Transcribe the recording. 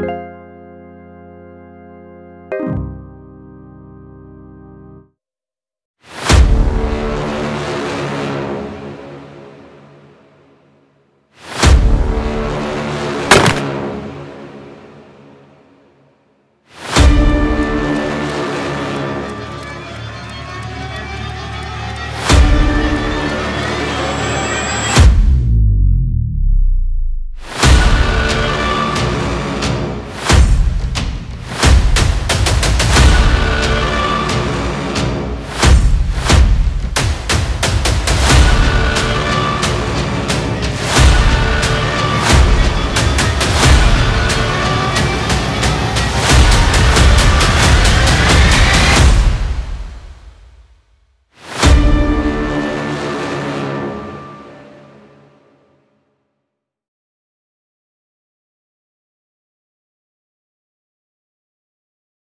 you